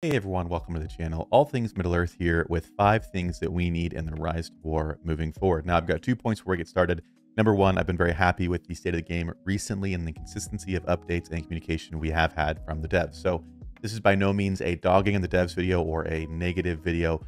Hey everyone, welcome to the channel. All things Middle Earth here with five things that we need in the Rise to War moving forward. Now I've got two points before we get started. Number one, I've been very happy with the state of the game recently and the consistency of updates and communication we have had from the devs. So this is by no means a dogging in the devs video or a negative video.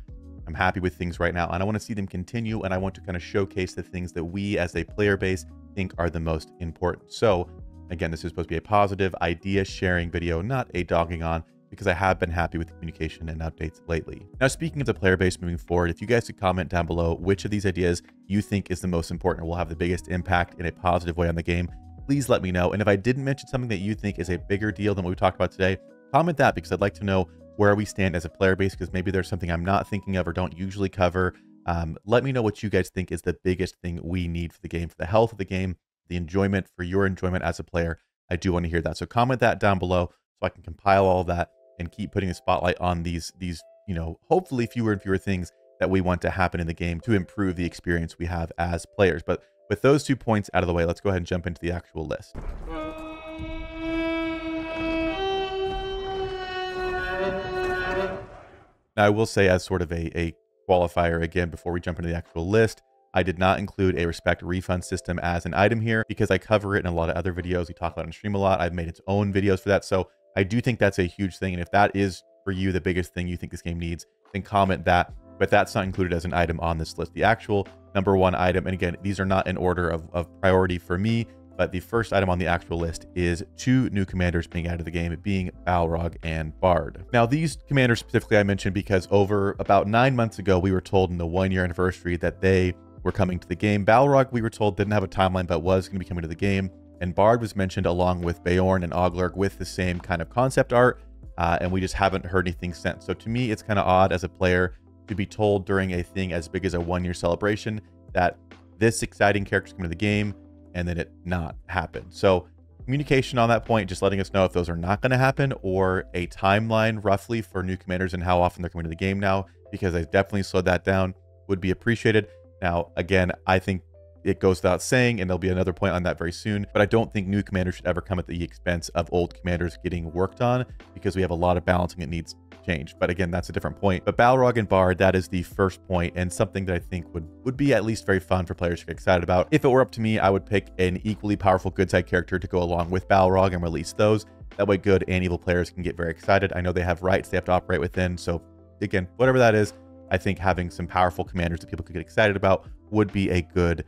I'm happy with things right now and I want to see them continue and I want to kind of showcase the things that we as a player base think are the most important. So again, this is supposed to be a positive idea sharing video, not a dogging on because I have been happy with the communication and updates lately. Now, speaking of the player base moving forward, if you guys could comment down below which of these ideas you think is the most important or will have the biggest impact in a positive way on the game, please let me know. And if I didn't mention something that you think is a bigger deal than what we talked about today, comment that because I'd like to know where we stand as a player base because maybe there's something I'm not thinking of or don't usually cover. Um, let me know what you guys think is the biggest thing we need for the game, for the health of the game, the enjoyment, for your enjoyment as a player. I do want to hear that. So comment that down below so I can compile all that and keep putting a spotlight on these these you know hopefully fewer and fewer things that we want to happen in the game to improve the experience we have as players. But with those two points out of the way, let's go ahead and jump into the actual list. Now, I will say as sort of a, a qualifier again before we jump into the actual list, I did not include a respect refund system as an item here because I cover it in a lot of other videos. We talk about it on stream a lot. I've made its own videos for that. So I do think that's a huge thing. And if that is for you the biggest thing you think this game needs, then comment that. But that's not included as an item on this list. The actual number one item, and again, these are not in order of, of priority for me, but the first item on the actual list is two new commanders being added to the game, being Balrog and Bard. Now, these commanders specifically I mentioned because over about nine months ago, we were told in the one year anniversary that they were coming to the game. Balrog, we were told, didn't have a timeline, but was going to be coming to the game and Bard was mentioned along with Beorn and Ogglarg with the same kind of concept art, uh, and we just haven't heard anything since. So to me, it's kind of odd as a player to be told during a thing as big as a one-year celebration that this exciting character's coming to the game, and then it not happen. So communication on that point, just letting us know if those are not going to happen, or a timeline roughly for new commanders and how often they're coming to the game now, because I definitely slowed that down, would be appreciated. Now, again, I think it goes without saying, and there'll be another point on that very soon, but I don't think new commanders should ever come at the expense of old commanders getting worked on because we have a lot of balancing that needs change. But again, that's a different point. But Balrog and Bard, that is the first point and something that I think would, would be at least very fun for players to get excited about. If it were up to me, I would pick an equally powerful good side character to go along with Balrog and release those. That way good and evil players can get very excited. I know they have rights they have to operate within. So again, whatever that is, I think having some powerful commanders that people could get excited about would be a good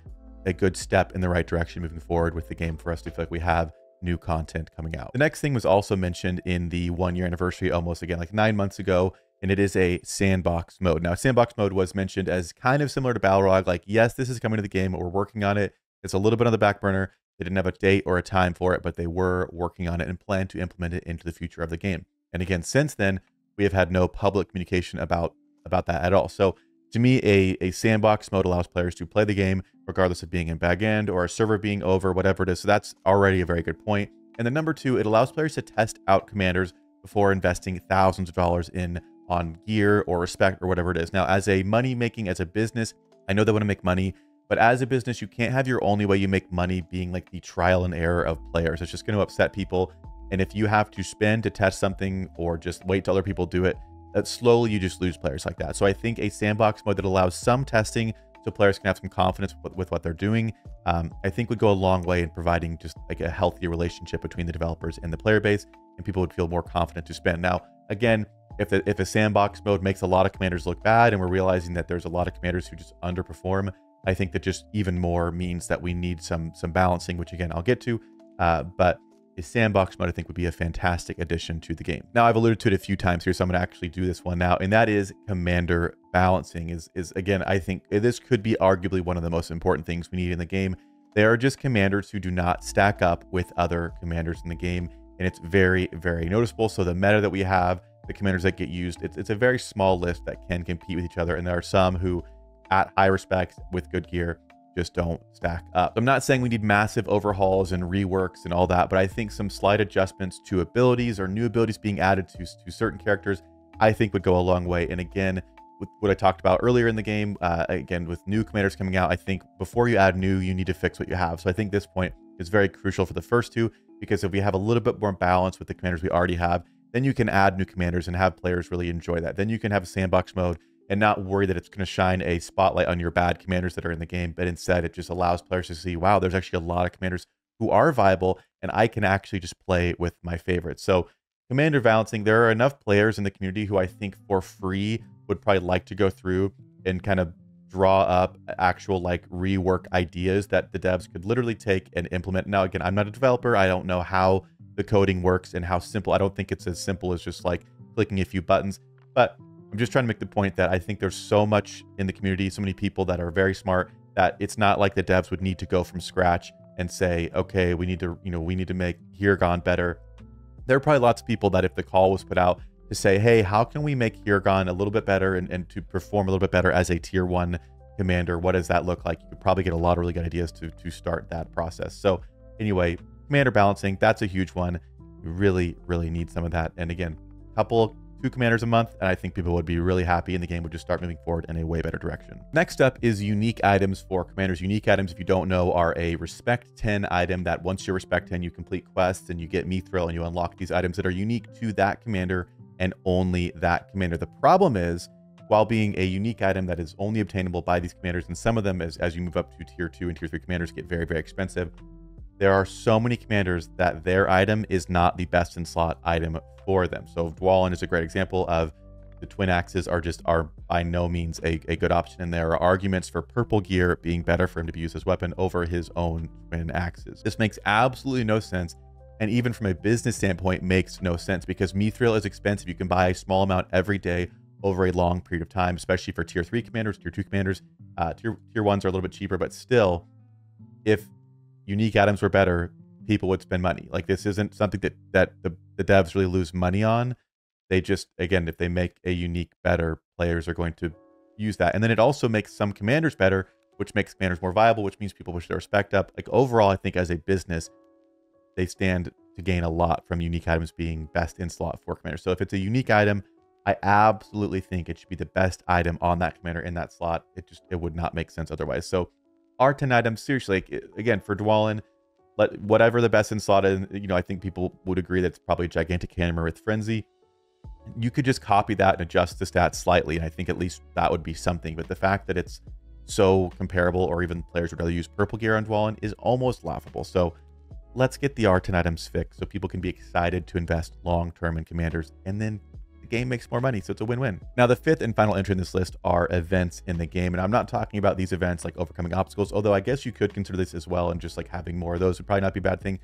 a good step in the right direction moving forward with the game for us to feel like we have new content coming out. The next thing was also mentioned in the one year anniversary almost again like nine months ago and it is a sandbox mode. Now sandbox mode was mentioned as kind of similar to Balrog like yes this is coming to the game but we're working on it. It's a little bit on the back burner. They didn't have a date or a time for it but they were working on it and plan to implement it into the future of the game. And again since then we have had no public communication about about that at all. So to me, a, a sandbox mode allows players to play the game regardless of being in back end or a server being over, whatever it is. So that's already a very good point. And then number two, it allows players to test out commanders before investing thousands of dollars in on gear or respect or whatever it is. Now, as a money making, as a business, I know they want to make money, but as a business, you can't have your only way you make money being like the trial and error of players. It's just going to upset people. And if you have to spend to test something or just wait till other people do it, that slowly you just lose players like that. So I think a sandbox mode that allows some testing so players can have some confidence with, with what they're doing, um, I think would go a long way in providing just like a healthy relationship between the developers and the player base, and people would feel more confident to spend. Now, again, if, the, if a sandbox mode makes a lot of commanders look bad, and we're realizing that there's a lot of commanders who just underperform, I think that just even more means that we need some some balancing, which again I'll get to. Uh, but a sandbox mode I think would be a fantastic addition to the game. Now I've alluded to it a few times here, so I'm to actually do this one now, and that is commander balancing. Is is again I think uh, this could be arguably one of the most important things we need in the game. There are just commanders who do not stack up with other commanders in the game, and it's very very noticeable. So the meta that we have, the commanders that get used, it's it's a very small list that can compete with each other, and there are some who, at high respect with good gear, just don't stack up. I'm not saying we need massive overhauls and reworks and all that, but I think some slight adjustments to abilities or new abilities being added to, to certain characters, I think would go a long way. And again, with what I talked about earlier in the game, uh, again, with new commanders coming out, I think before you add new, you need to fix what you have. So I think this point is very crucial for the first two, because if we have a little bit more balance with the commanders we already have, then you can add new commanders and have players really enjoy that. Then you can have a sandbox mode and not worry that it's going to shine a spotlight on your bad commanders that are in the game, but instead it just allows players to see, wow, there's actually a lot of commanders who are viable, and I can actually just play with my favorites. So, commander balancing, there are enough players in the community who I think for free would probably like to go through and kind of draw up actual like rework ideas that the devs could literally take and implement. Now, again, I'm not a developer. I don't know how the coding works and how simple. I don't think it's as simple as just like clicking a few buttons, but I'm just trying to make the point that I think there's so much in the community, so many people that are very smart that it's not like the devs would need to go from scratch and say, okay, we need to, you know, we need to make Hirgon better. There are probably lots of people that if the call was put out to say, hey, how can we make Hirgon a little bit better and, and to perform a little bit better as a tier one commander? What does that look like? You could probably get a lot of really good ideas to, to start that process. So anyway, commander balancing, that's a huge one. You really, really need some of that. And again, couple two commanders a month, and I think people would be really happy and the game would just start moving forward in a way better direction. Next up is unique items for commanders. Unique items, if you don't know, are a respect 10 item that once you respect 10, you complete quests and you get mithril and you unlock these items that are unique to that commander and only that commander. The problem is, while being a unique item that is only obtainable by these commanders, and some of them, as, as you move up to tier two and tier three commanders, get very, very expensive. There are so many commanders that their item is not the best in slot item for them. So Dwalin is a great example of the twin axes are just are by no means a, a good option. And there are arguments for purple gear being better for him to be used as weapon over his own twin axes. This makes absolutely no sense. And even from a business standpoint, makes no sense because Mithril is expensive. You can buy a small amount every day over a long period of time, especially for tier three commanders, tier two commanders. Uh, tier, tier ones are a little bit cheaper, but still, if unique items were better, people would spend money. Like this isn't something that that the, the devs really lose money on. They just again, if they make a unique better, players are going to use that. And then it also makes some commanders better, which makes commanders more viable, which means people push their respect up. Like overall, I think as a business, they stand to gain a lot from unique items being best in slot for commanders. So if it's a unique item, I absolutely think it should be the best item on that commander in that slot. It just it would not make sense otherwise. So R10 items, seriously, like, again, for Dwalin, let whatever the best in slot is, you know, I think people would agree that's probably gigantic hammer with frenzy. You could just copy that and adjust the stats slightly, and I think at least that would be something. But the fact that it's so comparable, or even players would rather use purple gear on Dwalin, is almost laughable. So let's get the R10 items fixed so people can be excited to invest long term in commanders and then game makes more money. So it's a win-win. Now, the fifth and final entry in this list are events in the game. And I'm not talking about these events like overcoming obstacles, although I guess you could consider this as well. And just like having more of those would probably not be a bad thing.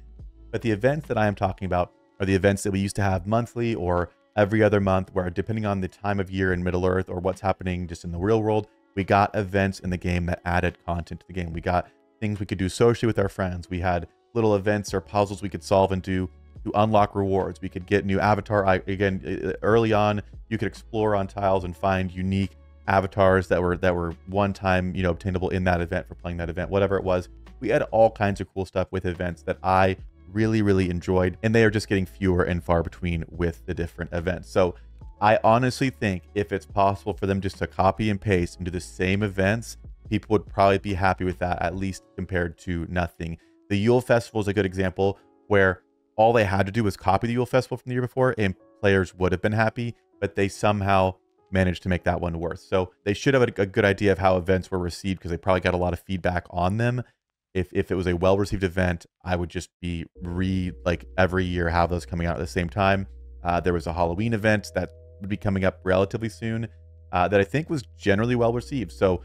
But the events that I am talking about are the events that we used to have monthly or every other month, where depending on the time of year in Middle Earth or what's happening just in the real world, we got events in the game that added content to the game. We got things we could do socially with our friends. We had little events or puzzles we could solve and do to unlock rewards. We could get new avatar. I, again, early on, you could explore on tiles and find unique avatars that were that were one time, you know, obtainable in that event for playing that event, whatever it was. We had all kinds of cool stuff with events that I really, really enjoyed, and they are just getting fewer and far between with the different events. So I honestly think if it's possible for them just to copy and paste into the same events, people would probably be happy with that, at least compared to nothing. The Yule Festival is a good example where all they had to do was copy the Yule Festival from the year before, and players would have been happy, but they somehow managed to make that one worse. So they should have a, a good idea of how events were received because they probably got a lot of feedback on them. If, if it was a well received event, I would just be re like every year have those coming out at the same time. Uh, there was a Halloween event that would be coming up relatively soon uh, that I think was generally well received. So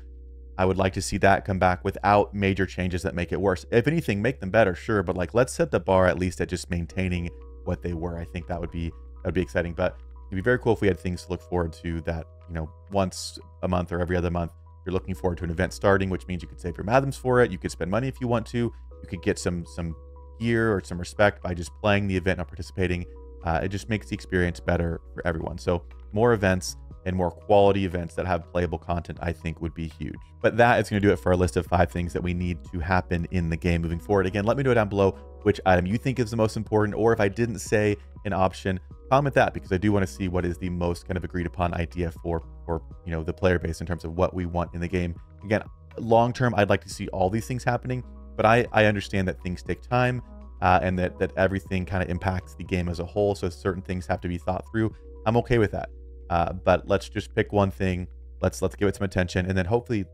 I would like to see that come back without major changes that make it worse. If anything, make them better, sure, but like let's set the bar at least at just maintaining what they were. I think that would be that would be exciting. But it'd be very cool if we had things to look forward to that, you know, once a month or every other month. You're looking forward to an event starting, which means you could save your Mathoms for it. You could spend money if you want to. You could get some some gear or some respect by just playing the event, not participating. Uh, it just makes the experience better for everyone. So more events and more quality events that have playable content, I think would be huge. But that is going to do it for our list of five things that we need to happen in the game moving forward. Again, let me know down below which item you think is the most important, or if I didn't say an option, comment that because I do want to see what is the most kind of agreed upon idea for, for you know, the player base in terms of what we want in the game. Again, long term, I'd like to see all these things happening, but I, I understand that things take time. uh, and that that everything kind of impacts the game as a whole. So certain things have to be thought through. I'm okay with that. Uh, but let's just pick one thing. Let's let's give it some attention, and then hopefully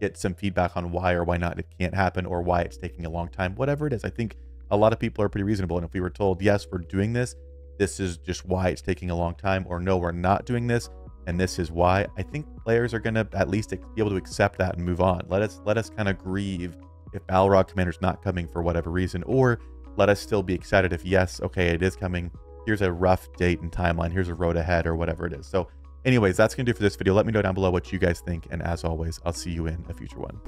get some feedback on why or why not it can't happen or why it's taking a long time. Whatever it is, I think a lot of people are pretty reasonable. And if we were told yes, we're doing this, this is just why it's taking a long time, or no, we're not doing this, and this is why. I think players are gonna at least be able to accept that and move on. Let us let us kind of grieve if Balrog Commander's not coming for whatever reason, or let us still be excited if yes, okay, it is coming. Here's a rough date and timeline. Here's a road ahead or whatever it is. So anyways, that's going to do for this video. Let me know down below what you guys think. And as always, I'll see you in a future one.